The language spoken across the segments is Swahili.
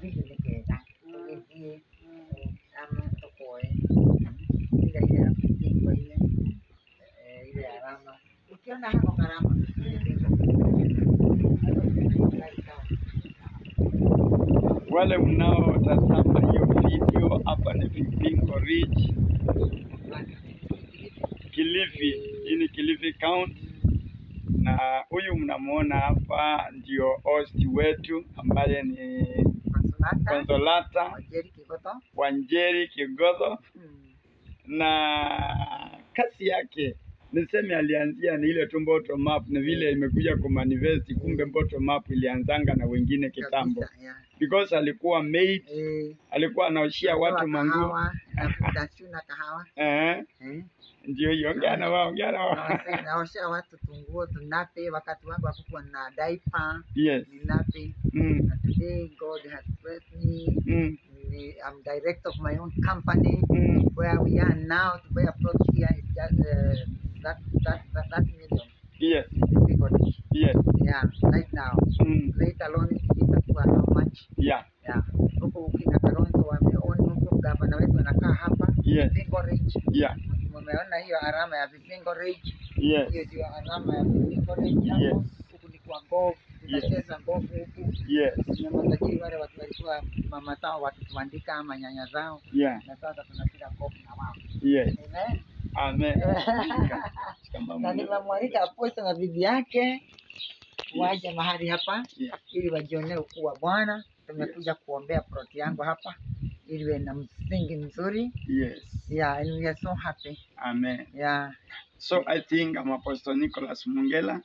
vile ni kega ama tokoe ukiona karama Wale mnaotazama hiyo video hapa ni Vipingo Ridge, Kilifi. Hii ni Kilifi County, na huyu mnamwona hapa ndio host wetu ambaye ni Konsolata Wanjeri Kigodho, na kasi yake niseme alianzia ni ile tu bottom up, ni vile imekuja kumanifesti. kumbe bottom up ilianzanga na wengine kitambo, Kapisa, yeah. Because alikuwa maid, Eh, alikuwa anaoshia watu manguo kahawa, kahawa eh, eh. ndio hiyo. Ongea na wao, ongea na wao. Nawase- watu tunguo tunape wakati wangu hakukuwa na diaper Yes. ninape Mm. na today God has blessed me Mm. I'm director of my own company Mm. where we are now to buy a plot here is just uh, that, that, that, that million Yes. Yes. yeah right now Mm. later on itakuwa how much Yeah. yeah Huko kina Kalonzo wameona huko gavana wetu anakaa hapa Yeah. Vipingo Ridge Yeah. mumeona hiyo alama ya Vipingo Ridge Yeah. hiyo ndio alama ya Vipingo Ridge hapo Yes. huku ni kwa golf tunacheza golf huku Yes. na matajiri wale watu walikuwa mama zao wakituandika ama nyanya zao Yeah. na sasa tunapiga golf na wao Yes. Amen. Amen. Na nimemwalika Apostle na bibi yake waje mahali hapa Yeah. ili wajionee ukuu wa Bwana. Tumekuja kuombea ploti yangu hapa ili iwe na msingi mzuri. Yes. Yeah, and we are so happy. Amen. Yeah. So I think I'm Apostle Nicholas Mungela.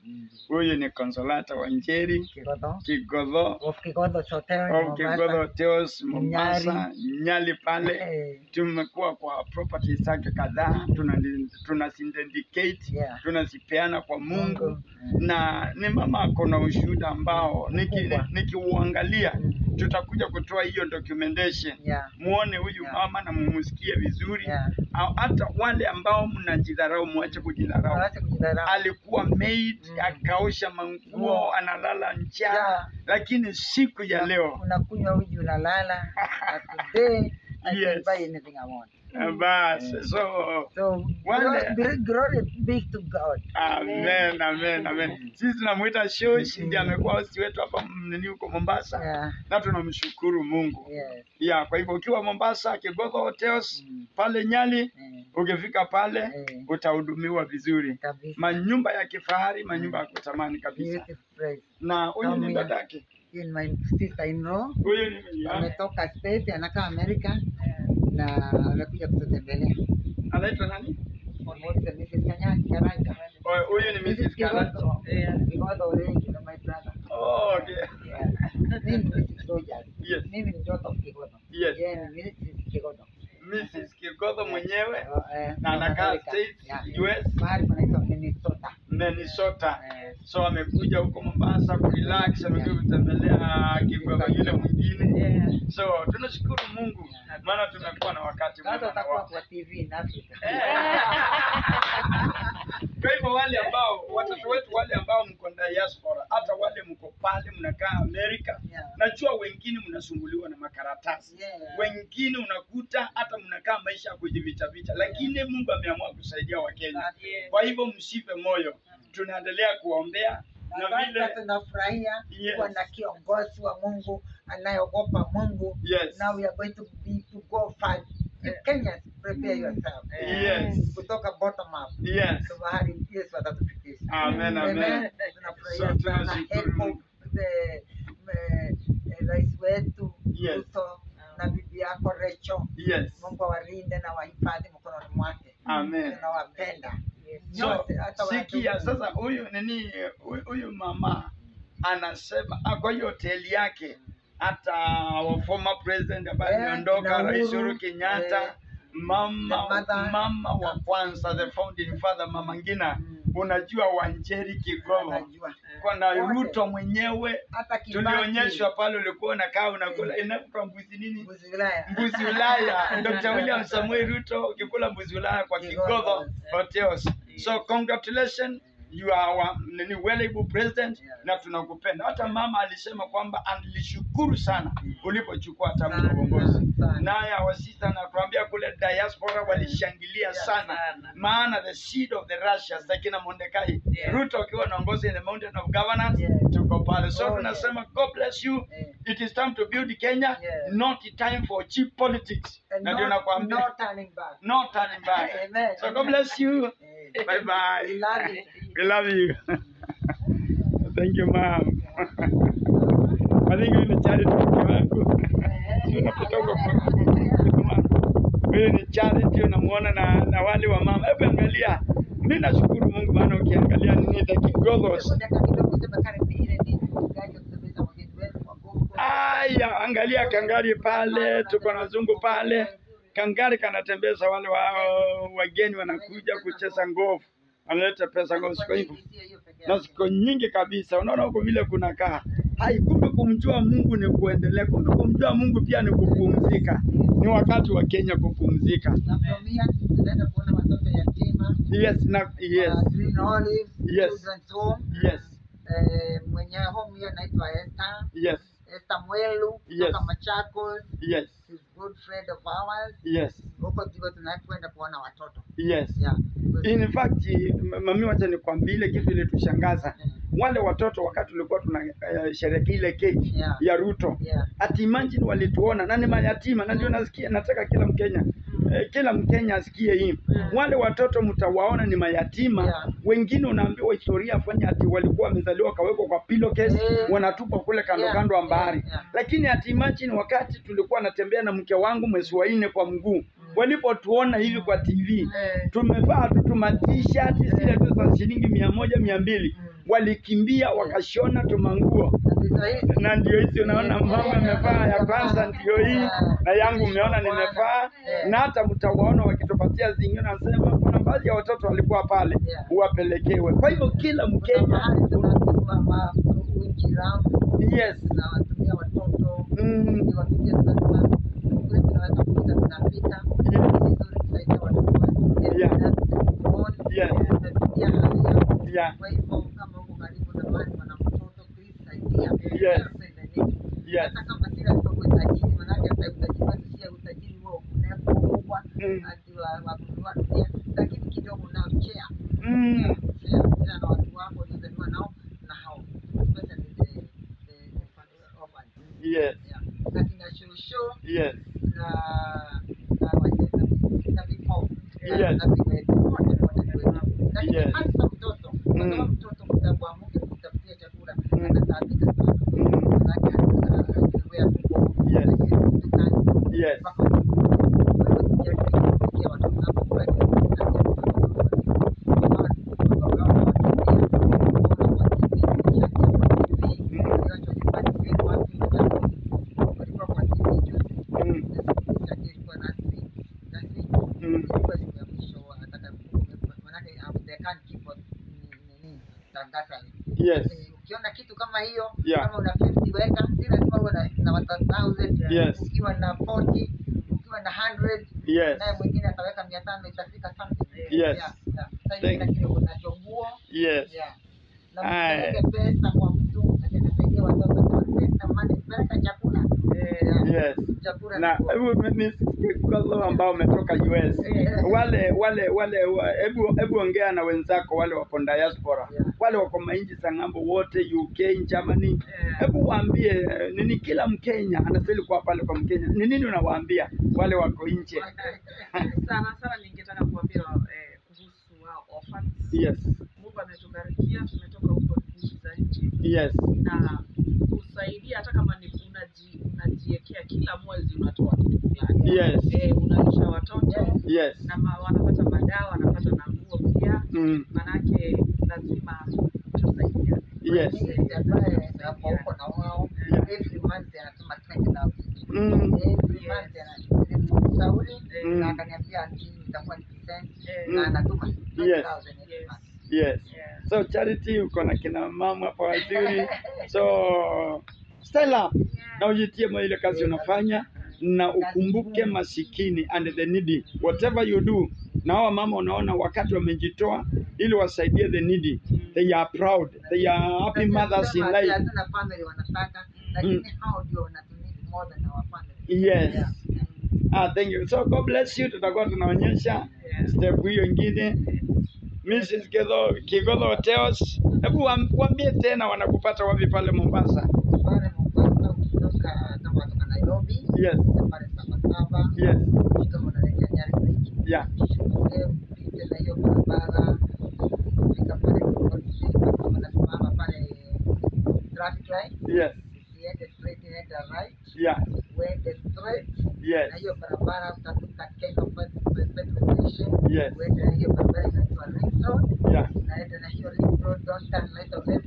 Huyu ni Consolata wa Njeri, Kigodho Of Kigodho Hotels Mombasa. Nyali pale. hey. Tumekuwa kwa properties zake kadhaa, tuna tuna syndicate, Yeah. tunazipeana kwa Mungu Mungu. na ni mama ako na ushuhuda ambao niki- nikiuangalia Mm. Tutakuja kutoa hiyo documentation Yeah. muone huyu Yeah. mama na mumsikie vizuri Yeah. hata wale ambao mnajidharau mwache kujidharau alikuwa maid Mm. akaosha manguo mm. analala njaa Yeah. lakini siku ya leo unakunywa uji unalala. And anything I Yes. Basi so So Wale- glory, glory be to God. amen amen amen. sisi tunamuita shoshi ndiye amekuwa hosti wetu hapa nini huko Mombasa. Yeah. na tunamshukuru Mungu. Yes. Yeah, kwa hivyo ukiwa Mombasa Kigogo Hotels Mm. pale Nyali Eh, ukifika pale Eh. utahudumiwa vizuri. Kabisa. manyumba ya kifahari manyumba ya kutamani kabisa. Na huyu ni dadake. Huyu ni sister in law. huyu ni Ametoka state anakaa America na amekuja kututembelea. anaitwa nani huyu ni Mrs. Karanja Kigoto. Yeah. Kigoto Orange na my brother. oh okay Mimi ni Mrs. Rogers. yes Mimi ni mtoto wa Kigoto. yes Yeye Mrs. Kigoto. Mrs. Kigodho mwenyewe na anakaa States, US. Mahali panaitwa Minnesota. Minnesota Eh, so amekuja huko Mombasa kurelax, amekuja kutembelea Kigodho yule mwingine. So tunashukuru Mungu maana tumekuwa na wakati na wao. kwa TV na Africa. Kwa hivyo wale ambao watoto wetu wale ambao mko diaspora, hata wale mko pale mnakaa Amerika, najua wengine mnasumbuliwa na makaratasi wengine unakuta hata mnakaa maisha ya kujivicha vicha, lakini Mungu ameamua kusaidia Wakenya. Yeah. Kwa hivyo msife moyo, tunaendelea kuombea na vile tunafurahia Yes. kuwa na kiongozi wa Mungu anayeogopa Mungu. yes, Now we are going to be to go far. Kenyans, prepare yourself. yes, Kutoka bottom up. yes. So mahali Yesu atatufikisha. Amen, amen. Tunafurahia So, sana tunashukuru help the eh, eh, rais wetu Yes. Ruto na bibi yako Rachel. Yes. Mungu awalinde na wahifadhi mkononi mwake. Amen. Tunawapenda. So, sikia sasa, huyu nini, huyu- mama anasema ah, kwa hiyo hoteli yake hata former president ambaye Eh, ameondoka, Rais Uhuru, Kenyatta, eh, mama mama wa kwanza, the founding father, mama Ngina, Mm. unajua Wanjeri Kigogo, Anajua. na Ruto mwenyewe tulionyeshwa pale, ulikuwa unakaa unakula inakupa mbuzi nini Mbuzi Ulaya. mbuzi Ulaya. Dr. William Samuel Ruto ukikula mbuzi Ulaya kwa Kigogo. Kigogo Hotels. So congratulations, you are our nini well able president Yeah. na tunakupenda. Hata mama alisema kwamba alishukuru sana ulipochukua hatamu ya uongozi. Naye awasista anatuambia kule diaspora walishangilia sana, maana the seed of the Russians akina Mondekai Yeah. Ruto akiwa anaongoza in the mountain of governance Yeah. tuko pale, so Oh, tunasema God bless you. Yeah. It is time to build Kenya, Yeah. not time for cheap politics. Na ndio nakwambia no turning back. no turning back. Amen. So God bless you. Amen. Bye bye. Love you. We love you. Thank you, ma'am. I think huyu ni Charity mke wangu. Si unapita huko Huyu ni Charity unamuona na, na wale wa mama. Hebu angalia. Mimi nashukuru Mungu maana ukiangalia nini the Kongo. Aya, angalia kangari pale, tuko na zungu pale. Kangari kanatembeza wale wa, wageni wanakuja kucheza ngovu, wanaleta pesa kwa siku hivyo na siku nyingi kabisa. Unaona huko vile kunakaa hai, kumbe kumjua Mungu ni kuendelea, kumbe kumjua Mungu pia ni kupumzika. Ni wakati wa Kenya kupumzika. Yes, na yes, Olive Yes. Yes, Eh, mwenye home anaitwa Esther. yes, Esther Mwelu Yes. kutoka Machakos. yes, good friend of ours. yes, Huko ndiko tunakwenda kuona watoto. yes. Yeah. In fact, mami, wacha nikwambie ile kitu ilitushangaza wale watoto wakati tulikuwa tunasherehekea uh, ile keki Yeah. ya Ruto Yeah. ati imagine walituona na ni mayatima, na ndio nasikia, nataka kila Mkenya eh, kila Mkenya asikie hii. Wale watoto mtawaona ni mayatima. Yeah. wengine unaambiwa historia fanya ati walikuwa wamezaliwa wakawekwa kwa pillowcase yeah. wanatupwa kule kando kando ya bahari. Yeah. Yeah. lakini ati imagine wakati tulikuwa natembea na mke wangu mwezi wa nne kwa mguu. Walipotuona hivi kwa TV tumevaa tu tuma t-shirt zile tu za shilingi mia moja mia mbili. Walikimbia wakashona tumanguo Na ndio hizi unaona mama amevaa ya kwanza ndio hii na yangu umeona nimevaa na hata mtawaona wakitupatia zingine nasema kuna baadhi ya watoto walikuwa pale uwapelekewe kwa hivyo kila mkenya yes mm. Yeah. Yeah. yeah Yes. Help in the need. yes Hata kama kila mtu ako tajiri, manake hata utajiri utajiri huo mkubwa ati wa wa dunia, lakini kidogo nao share share share na watu wako uliozaliwa nao na hao especially the the the orphans. yes Yeah. Lakini shosho yes na na wajeza na vipofu Yes. na viwete wote ni watoto wetu. Lakini Yes. hasa mtoto kwa Mm. sababu mtoto mtabuamuke kutafutia chakula Mm. anataabika sana mm, manake anazoea kuko Yes. lakini dukani yes mpaka kwa hivyo tujaribu kufikia watoto na kuweka mm, mm, yes. Ukiona kitu kama hiyo Yeah. kama una 50 weka si lazima uwe na- na 1000 Yes. ukiwa na 40 ukiwa na 100 yes. naye mwingine ataweka 500 itafika something. Yes. yeah. Sasa hivi kitu yes. Yeah. Na pesa kwa mtu atakasaidia watoto kwa mani peleka chakula. Yeah. yes. chakula na hebu nisikie ambao umetoka US wale wale wale hebu hebu ongea na wenzako wale wako diaspora. Yeah. wale wako mainji za ng'ambo wote UK Germany. Yeah. hebu waambie eh, nini kila Mkenya anastahili kuwa pale kwa Mkenya? Ni nini unawaambia wale wako nje sana sana ningetaka kuambia eh, kuhusu wao orphans. yes. Mungu ametubarikia, tumetoka huko nchi za nje yes na kusaidia, hata kama ni unaji, unajiekea kila mwezi unatoa kitu fulani Yes. E, unalisha watoto yes na ma, wanapata madawa, wanapata na nguo pia, mm. manake lazima tusaidia yes Mimi ambaye hapo huko na wao Yeah. every month anatuma 20000 mm. anashauri Mm. na akaniambia ati itakuwa ni percent Eh, na anatuma 20000 yes. Yes. Yes. Yeah. so charity uko na kina mama hapa wazuri so style up. Na ujitie moyo ile kazi unafanya na ukumbuke masikini and the needy. Whatever you do na hawa mama unaona wakati wamejitoa ili wasaidie the needy. They are proud. They are happy mothers in life. family. yes. Yeah. ah thank you. So god bless you. Tutakuwa tunaonyesha step hiyo ingine Mrs. Kigodho Hotels hebu waam- waambie tena wanakupata wapi pale Mombasa? Pale Mombasa ukitoka kama kutoka Nairobi, yes. pale Sabasaba, yes. kama unaelekea Nyali Bridge, yeah. upite na hiyo barabara, fika pale kama pale traffic light, yes. usiende straight, nenda right, yeah. uende straight yes. na hiyo barabara utatoka Kenya petrol station, Yes. uende na hiyo barabara inaitwa Ring Road, yeah unaenda na hiyo Ring Road, don't turn right or left,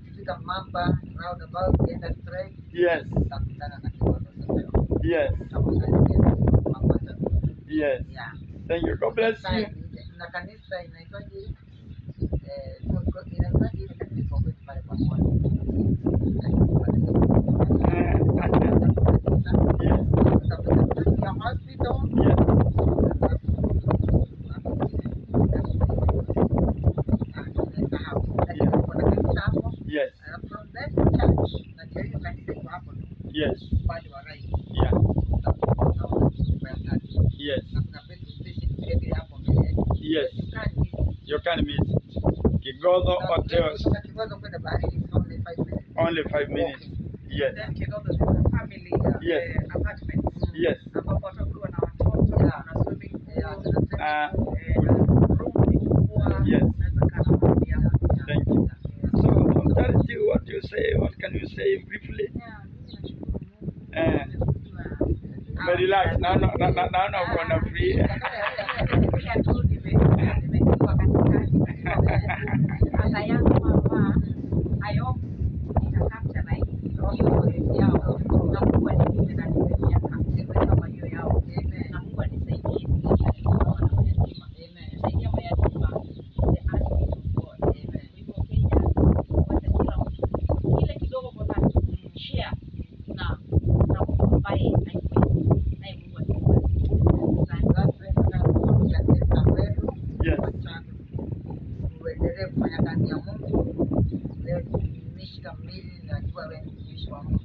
ukifika Mamba roundabout, ukienda straight, yes utakutana na Kigondo Hotel. yes Kama unaelekea Mombasa. yes Yeah. thank you god bless you na kanisa inaitwaje eh, Mungu- inaitwaje ile kanisa iko kwetu pale kwa Mwani? Yes. Utakuta ya hospital yes. Yes. Yes. Yeah yes yes you can meet Kigodho Hotels only five minutes yes. Then Kigogo is a family Yes. eh, apartment. Yes. Ambapo watakuwa na watoto Yeah. na swimming pool uh, eh, na room ni kubwa Yes. unaweza kaa na familia yako. thank you. So on Charity what you say what can you say briefly? Eh umerelax naona na- na- naona uko na free. Pia tu nime- nimetiwa katikati hata yangu hapa ayo itakapcha na hiyo sehemu yao na Mungu anipe na nisaidia kama hiyo yao na Mungu anisaidie naona mayatima saidia mayatima the heartbeat of God kwa hivyo Kenya kupata kila mtu kile kidogo kwa dhati share na na mtu ambaye haiwezi naye Mungu atubariki yes uendelee kufanya kazi ya Mungu. Leo nimeshika mbili, najua wewe